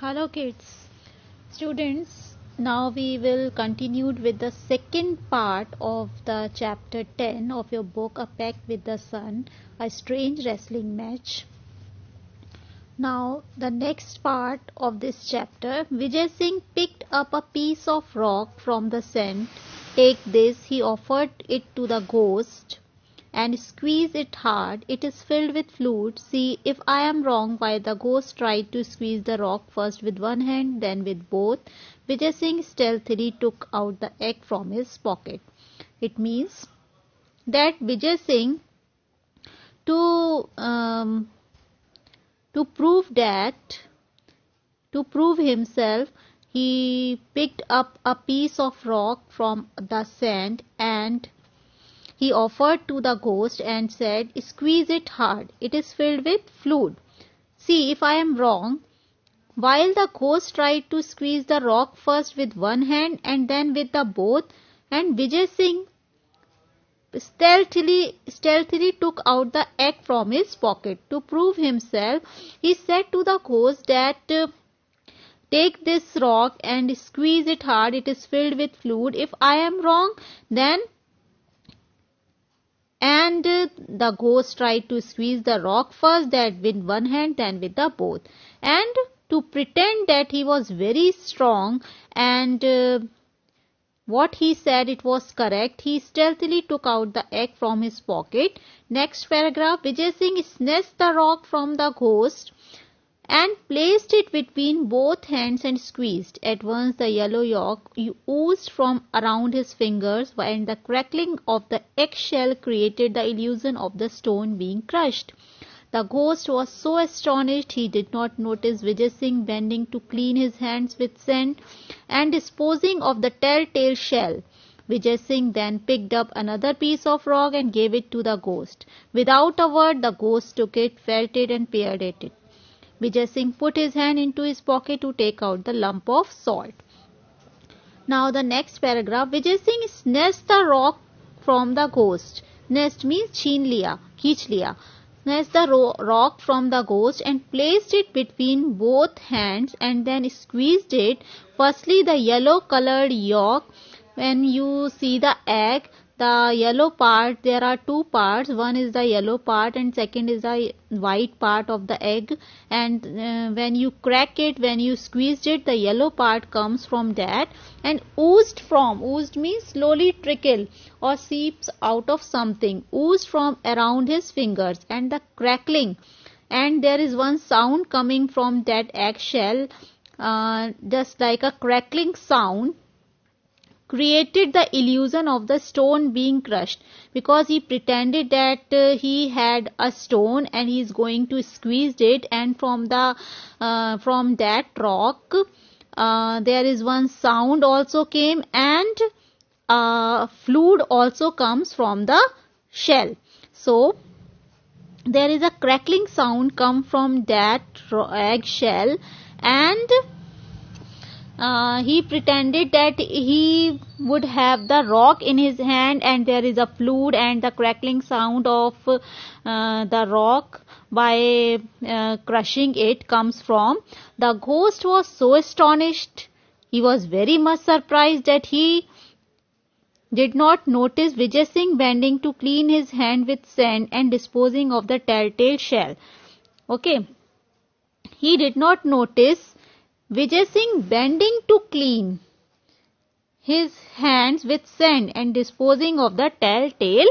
Hello kids. Students, now we will continue with the second part of the chapter 10 of your book A Pact with the Sun, a strange wrestling match. Now the next part of this chapter, Vijay Singh picked up a piece of rock from the sand. Take this, he offered it to the ghost and squeeze it hard. It is filled with fluid. See if I am wrong why the ghost tried to squeeze the rock first with one hand then with both. Vijay Singh stealthily took out the egg from his pocket. It means that Vijay Singh to um, to prove that to prove himself he picked up a piece of rock from the sand and he offered to the ghost and said, Squeeze it hard. It is filled with fluid. See if I am wrong. While the ghost tried to squeeze the rock first with one hand and then with the both, and Vijay Singh stealthily, stealthily took out the egg from his pocket. To prove himself, he said to the ghost that Take this rock and squeeze it hard. It is filled with fluid. If I am wrong, then and the ghost tried to squeeze the rock first that with one hand then with the both. And to pretend that he was very strong and uh, what he said it was correct he stealthily took out the egg from his pocket. Next paragraph vijay singh snatched the rock from the ghost and placed it between both hands and squeezed. At once the yellow yolk oozed from around his fingers and the crackling of the eggshell created the illusion of the stone being crushed. The ghost was so astonished he did not notice Vijay Singh bending to clean his hands with sand and disposing of the telltale shell. Vijay Singh then picked up another piece of rock and gave it to the ghost. Without a word, the ghost took it, felt it and peered at it. Vijay Singh put his hand into his pocket to take out the lump of salt. Now the next paragraph, Vijay Singh snatched the rock from the ghost. Nest means cheen liya, liya. Snatched the rock from the ghost and placed it between both hands and then squeezed it. Firstly the yellow colored yolk. When you see the egg, the yellow part there are two parts. One is the yellow part and second is the white part of the egg. And uh, when you crack it when you squeezed it the yellow part comes from that. And oozed from oozed means slowly trickle or seeps out of something. Oozed from around his fingers and the crackling. And there is one sound coming from that eggshell uh, just like a crackling sound created the illusion of the stone being crushed because he pretended that uh, he had a stone and he is going to squeeze it and from the uh, from that rock uh, there is one sound also came and uh, fluid also comes from the shell. So there is a crackling sound come from that egg shell and uh, he pretended that he would have the rock in his hand and there is a fluid and the crackling sound of uh, the rock by uh, crushing it comes from. The ghost was so astonished. He was very much surprised that he did not notice Vijay Singh bending to clean his hand with sand and disposing of the telltale shell. Okay. He did not notice Vijay Singh bending to clean his hands with sand and disposing of the telltale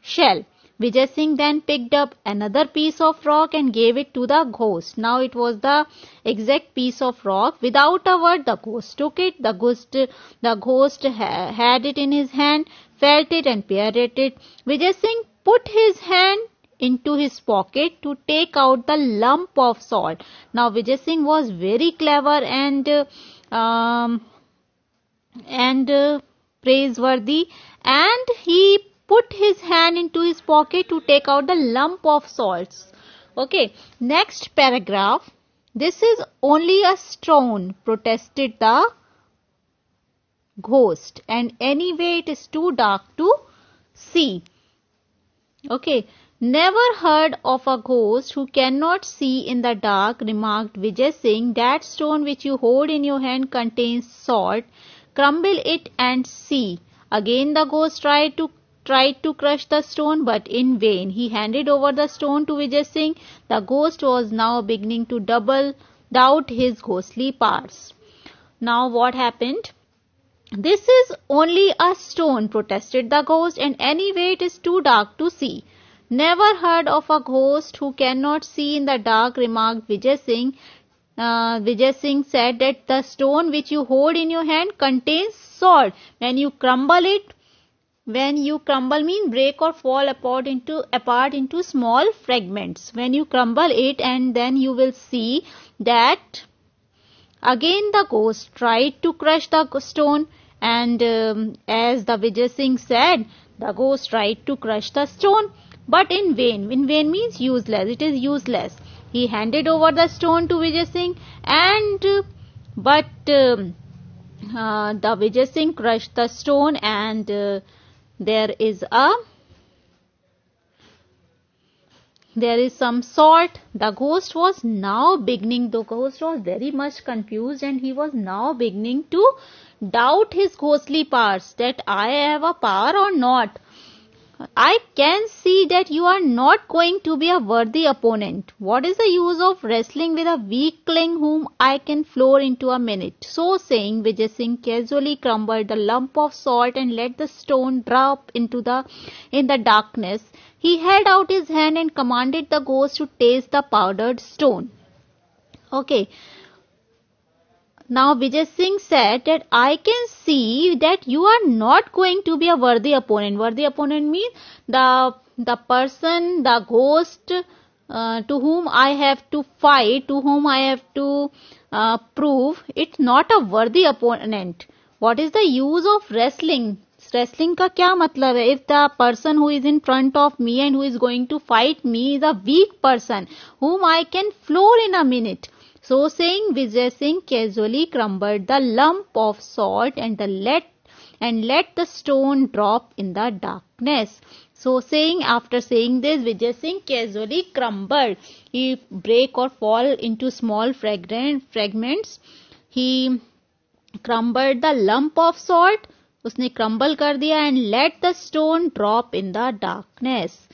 shell. Vijay Singh then picked up another piece of rock and gave it to the ghost. Now it was the exact piece of rock. Without a word, the ghost took it. The ghost, the ghost ha had it in his hand, felt it and peered at it. Vijay Singh put his hand into his pocket to take out the lump of salt. Now Vijay Singh was very clever and um, and uh, praiseworthy and he put his hand into his pocket to take out the lump of salts. Okay, next paragraph. This is only a stone, protested the ghost. And anyway, it is too dark to see. Okay, Never heard of a ghost who cannot see in the dark, remarked Vijay Singh. That stone which you hold in your hand contains salt. Crumble it and see. Again the ghost tried to tried to crush the stone but in vain. He handed over the stone to Vijay Singh. The ghost was now beginning to double doubt his ghostly powers. Now what happened? This is only a stone, protested the ghost, and anyway it is too dark to see. Never heard of a ghost who cannot see in the dark, remarked Vijay Singh. Uh, Vijay Singh said that the stone which you hold in your hand contains salt. When you crumble it, when you crumble mean break or fall apart into apart into small fragments. When you crumble it and then you will see that again the ghost tried to crush the stone and um, as the Vijay Singh said, the ghost tried to crush the stone but in vain. In vain means useless. It is useless. He handed over the stone to Vijay Singh and but um, uh, the Vijay Singh crushed the stone and uh, there is a there is some salt. The ghost was now beginning, the ghost was very much confused and he was now beginning to doubt his ghostly powers that I have a power or not. I can see that you are not going to be a worthy opponent. What is the use of wrestling with a weakling whom I can floor into a minute? So saying, Vijay Singh casually crumbled the lump of salt and let the stone drop into the in the darkness. He held out his hand and commanded the ghost to taste the powdered stone. Okay, now Vijay Singh said that I can see that you are not going to be a worthy opponent. Worthy opponent means the the person, the ghost uh, to whom I have to fight, to whom I have to uh, prove it's not a worthy opponent. What is the use of wrestling? Wrestling का क्या मतलब है If the person who is in front of me and who is going to fight me is a weak person whom I can floor in a minute. So saying, Vijay Singh casually crumbled the lump of salt and the let and let the stone drop in the darkness. So saying, after saying this, Vijay Singh casually crumbled. He break or fall into small fragments. He crumbled the lump of salt. उसने crumble कर दिया and let the stone drop in the darkness.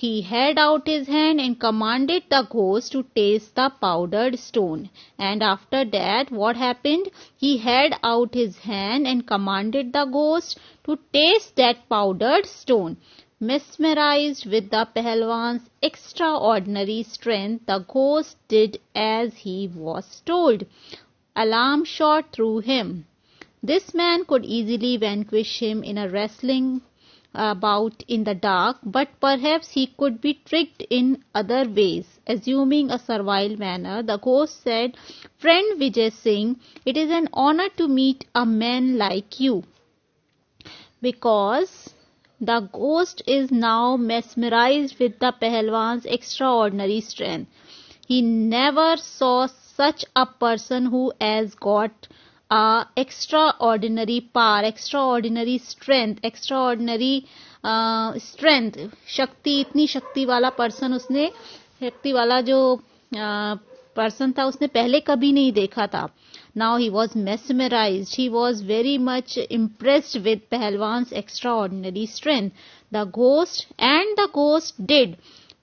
He held out his hand and commanded the ghost to taste the powdered stone. And after that, what happened? He held out his hand and commanded the ghost to taste that powdered stone. Mesmerized with the Pahalwan's extraordinary strength, the ghost did as he was told. Alarm shot through him. This man could easily vanquish him in a wrestling about in the dark, but perhaps he could be tricked in other ways. Assuming a servile manner, the ghost said, Friend Vijay Singh, it is an honor to meet a man like you. Because the ghost is now mesmerized with the Pahalwan's extraordinary strength. He never saw such a person who has got extraordinary par extraordinary strength extraordinary strength शक्ति, इतनी शक्ति वाला person उसने, शक्ति वाला जो uh, person था, उसने पहले कभी नहीं देखा था। Now he was mesmerise he was very much impressed with pahalwan extraordinary strength the ghost and the ghost did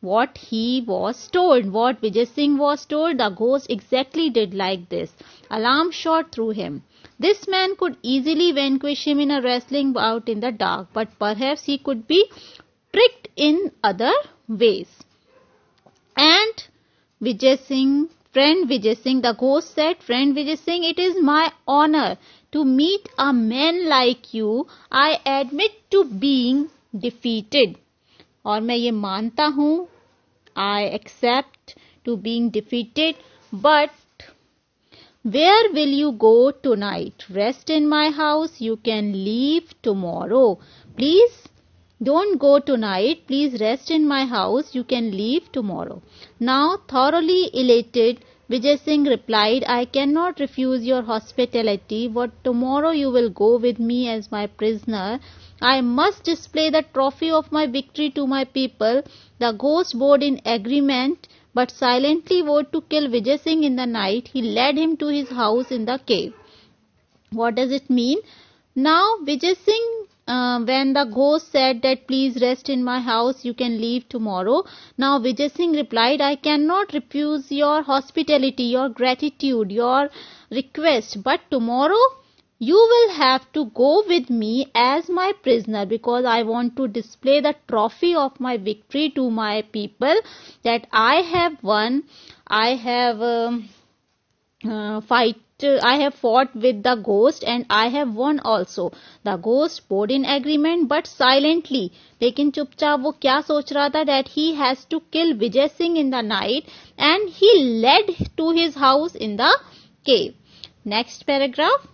what he was told. What Vijay Singh was told, the ghost exactly did like this. Alarm shot through him. This man could easily vanquish him in a wrestling bout in the dark, but perhaps he could be tricked in other ways. And Vijay Singh, friend Vijay Singh, the ghost said, friend Vijay Singh, it is my honor to meet a man like you. I admit to being defeated. और मैं ये मानता हूँ I accept to being defeated but where will you go tonight rest in my house you can leave tomorrow please go tonight please rest in my house you can leave tomorrow now thoroughly elated Vijay Singh replied, I cannot refuse your hospitality, but tomorrow you will go with me as my prisoner. I must display the trophy of my victory to my people. The ghost bowed in agreement, but silently vowed to kill Vijay Singh in the night. He led him to his house in the cave. What does it mean? Now Vijay Singh uh, when the ghost said that please rest in my house you can leave tomorrow now vijay singh replied i cannot refuse your hospitality your gratitude your request but tomorrow you will have to go with me as my prisoner because I want to display the trophy of my victory to my people that I have won. I have um, uh, fight I have fought with the ghost and I have won also. The ghost bowed in agreement but silently. लेकिन चुपचाप वो क्या सोच रहा था that he has to kill Vijay Singh in the night and he led to his house in the cave. Next paragraph.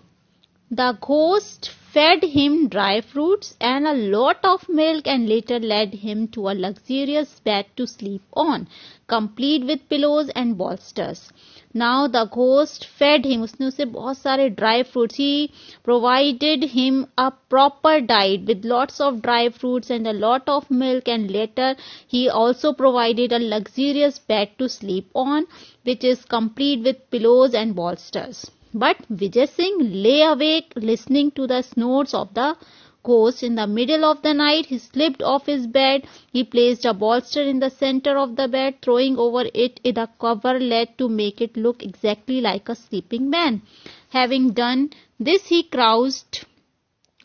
The ghost fed him dry fruits and a lot of milk and later led him to a luxurious bed to sleep on, complete with pillows and bolsters. Now the ghost fed him. उसने उसे बहुत सारे dry fruits. He provided him a proper diet with lots of dry fruits and a lot of milk and later he also provided a luxurious bed to sleep on which is complete with pillows and bolsters. But Vijay Singh lay awake listening to the snores of the ghost. In the middle of the night, he slipped off his bed. He placed a bolster in the center of the bed, throwing over it a coverlet to make it look exactly like a sleeping man. Having done this, he crouched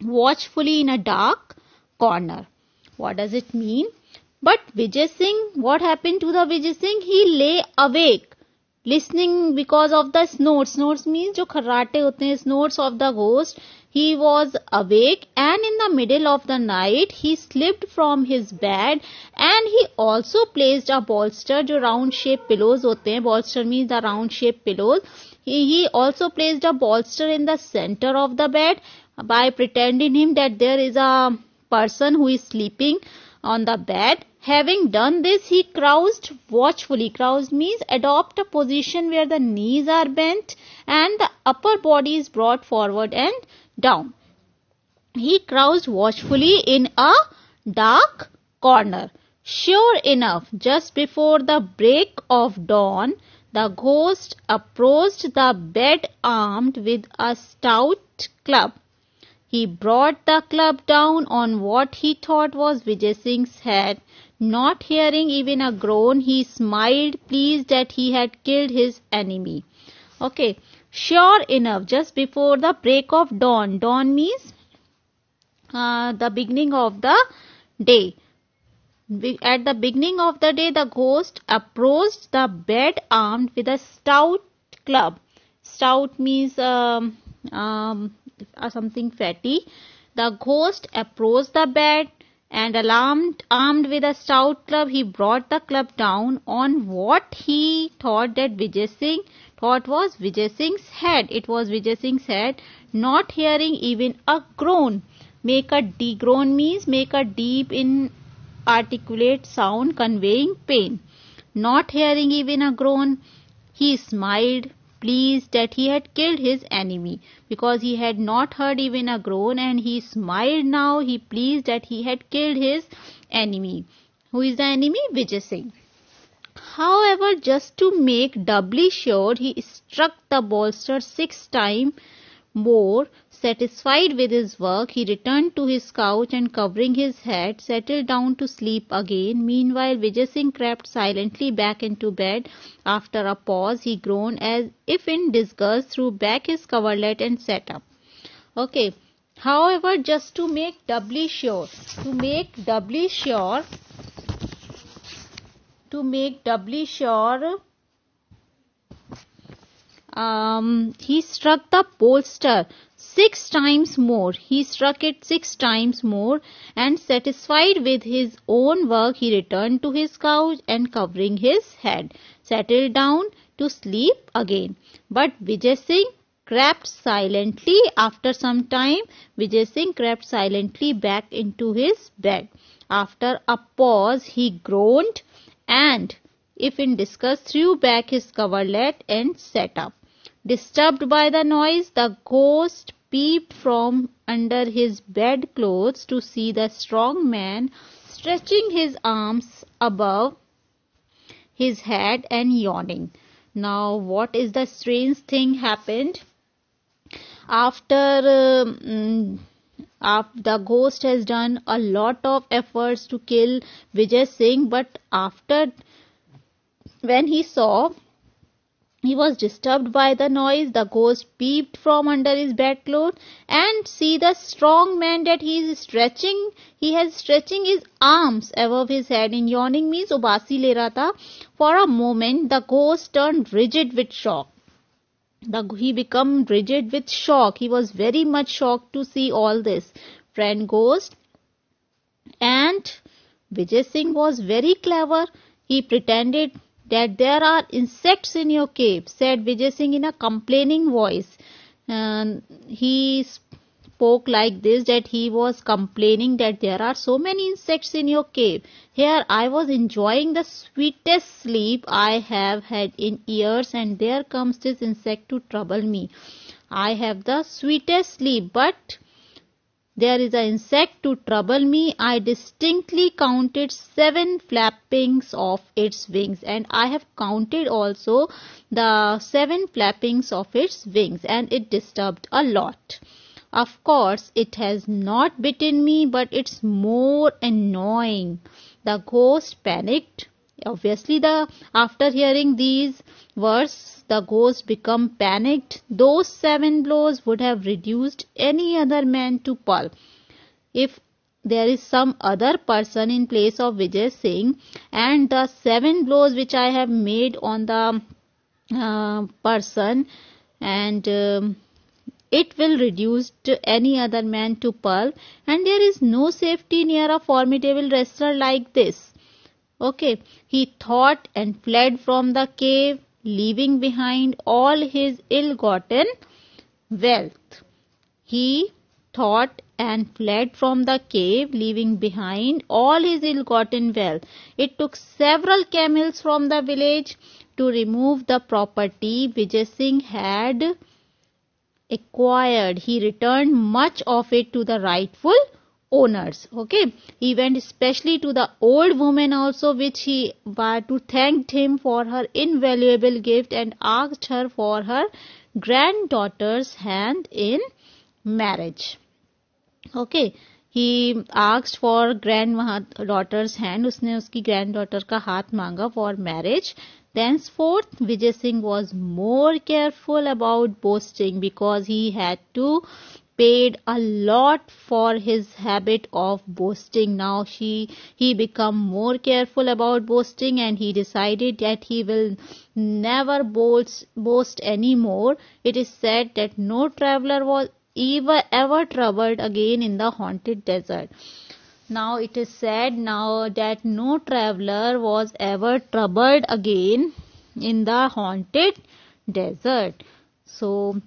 watchfully in a dark corner. What does it mean? But Vijay Singh, what happened to the Vijay Singh? He lay awake listening because of the snores. Snores means जो खर्राटे होते हैं snores of the ghost. He was awake and in the middle of the night he slipped from his bed and he also placed a bolster जो round shaped pillows होते हैं bolster means the round shaped pillows he, he also placed a bolster in the center of the bed by pretending him that there is a person who is sleeping on the bed having done this he crouched watchfully crouched means adopt a position where the knees are bent and the upper body is brought forward and down. He crouched watchfully in a dark corner. Sure enough, just before the break of dawn, the ghost approached the bed armed with a stout club. He brought the club down on what he thought was Vijay Singh's head. Not hearing even a groan, he smiled, pleased that he had killed his enemy. Okay, Sure enough, just before the break of dawn, dawn means uh, the beginning of the day. At the beginning of the day, the ghost approached the bed armed with a stout club. Stout means um, um, something fatty. The ghost approached the bed and alarmed, armed with a stout club, he brought the club down on what he thought that Vijay Singh thought was Vijay Singh's head. It was Vijay Singh's head, not hearing even a groan. Make a deep groan means make a deep inarticulate sound conveying pain. Not hearing even a groan, he smiled, pleased that he had killed his enemy. Because he had not heard even a groan and he smiled now he pleased that he had killed his enemy. Who is the enemy? Vijay singh. However, just to make doubly sure, he struck the bolster six times more. Satisfied with his work, he returned to his couch and covering his head, settled down to sleep again. Meanwhile, Vijay Singh crept silently back into bed. After a pause, he groaned as if in disgust, threw back his coverlet and sat up. Okay. However, just to make doubly sure, to make doubly sure, to make doubly sure um, he struck the bolster six times more. He struck it six times more and satisfied with his own work, he returned to his couch and covering his head, settled down to sleep again. But Vijay Singh crept silently. After some time, Vijay Singh crept silently back into his bed. After a pause, he groaned and if in disgust threw back his coverlet and sat up. Disturbed by the noise, the ghost peeped from under his bedclothes to see the strong man stretching his arms above his head and yawning. Now, what is the strange thing happened? After um, the ghost has done a lot of efforts to kill Vijay Singh, but after when he saw he was disturbed by the noise. The ghost peeped from under his bedclothes and see the strong man that he is stretching. He has stretching his arms above his head. In yawning means ubasi le raha tha. For a moment, the ghost turned rigid with shock. The, he became rigid with shock. He was very much shocked to see all this. Friend ghost. And Vijay Singh was very clever. He pretended that there are insects in your cave, said Vijay Singh in a complaining voice. And he spoke like this that he was complaining that there are so many insects in your cave. Here I was enjoying the sweetest sleep I have had in years and there comes this insect to trouble me. I have the sweetest sleep but there is an insect to trouble me. I distinctly counted seven flappings of its wings and I have counted also the seven flappings of its wings and it disturbed a lot. Of course, it has not bitten me but it's more annoying. The ghost panicked. Obviously, the after hearing these words, the ghost become panicked. Those seven blows would have reduced any other man to pulp. If there is some other person in place of Vijay Singh and the seven blows which I have made on the uh, person and um, it will reduce to any other man to pulp and there is no safety near a formidable wrestler like this. Okay, he thought and fled from the cave leaving behind all his ill-gotten wealth. He thought and fled from the cave, leaving behind all his ill-gotten wealth. It took several camels from the village to remove the property Vijay Singh had acquired. He returned much of it to the rightful owners okay? He went especially to the old woman also which he but to thank him for her invaluable gift and asked her for her granddaughter's hand in marriage okay? He asked for granddaughter's hand. Usne uski granddaughter ka haath manga for marriage. Thenceforth vijay singh was more careful about boasting because he had to paid a lot for his habit of boasting. Now she he become more careful about boasting and he decided that he will never boast, boast anymore. It is said that no traveler was ever ever troubled again in the haunted desert. Now it is said now that no traveler was ever troubled again in the haunted desert. So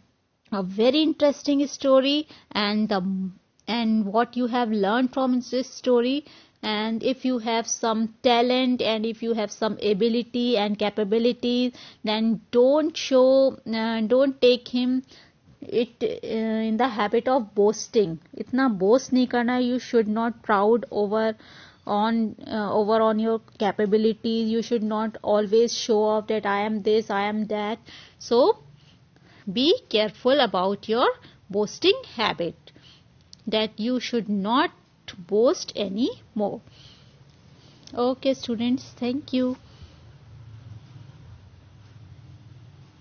a very interesting story and the and what you have learned from this story. And if you have some talent and if you have some ability and capabilities then don't show uh, don't take him it uh, in the habit of boasting. Itna boast nahi karna you should not proud over on uh, over on your capabilities. You should not always show off that i am this i am that. So be careful about your boasting habit that you should not boast any more okay students thank you